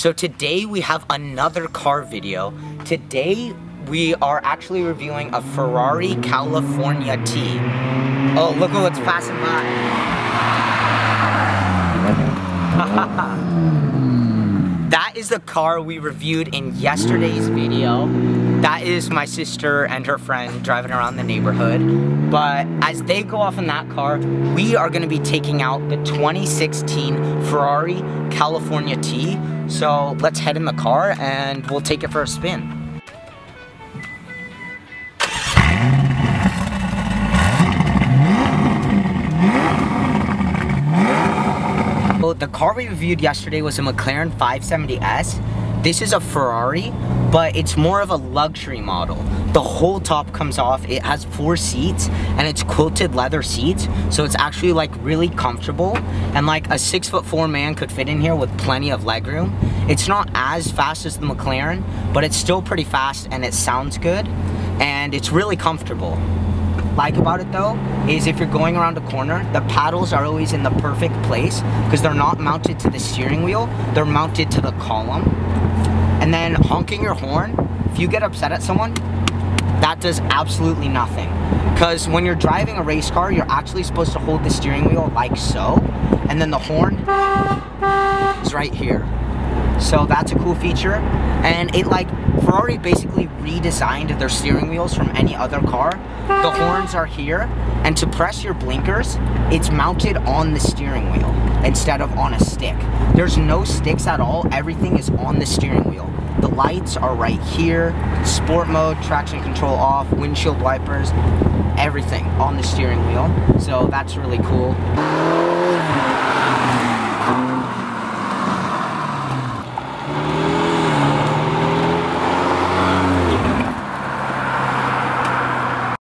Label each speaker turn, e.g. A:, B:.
A: So today we have another car video. Today we are actually reviewing a Ferrari California T. Oh, look at what's passing by. that is the car we reviewed in yesterday's video. That is my sister and her friend driving around the neighborhood. But as they go off in that car, we are gonna be taking out the 2016 Ferrari California T. So let's head in the car and we'll take it for a spin. Well the car we reviewed yesterday was a McLaren 570S. This is a Ferrari, but it's more of a luxury model. The whole top comes off. It has four seats and it's quilted leather seats. So it's actually like really comfortable and like a six foot four man could fit in here with plenty of legroom. It's not as fast as the McLaren, but it's still pretty fast and it sounds good and it's really comfortable like about it though is if you're going around a corner, the paddles are always in the perfect place because they're not mounted to the steering wheel, they're mounted to the column. And then honking your horn, if you get upset at someone, that does absolutely nothing. Because when you're driving a race car, you're actually supposed to hold the steering wheel like so, and then the horn is right here. So that's a cool feature. And it like, Ferrari basically redesigned their steering wheels from any other car. The horns are here, and to press your blinkers, it's mounted on the steering wheel instead of on a stick. There's no sticks at all, everything is on the steering wheel. The lights are right here, sport mode, traction control off, windshield wipers, everything on the steering wheel. So that's really cool.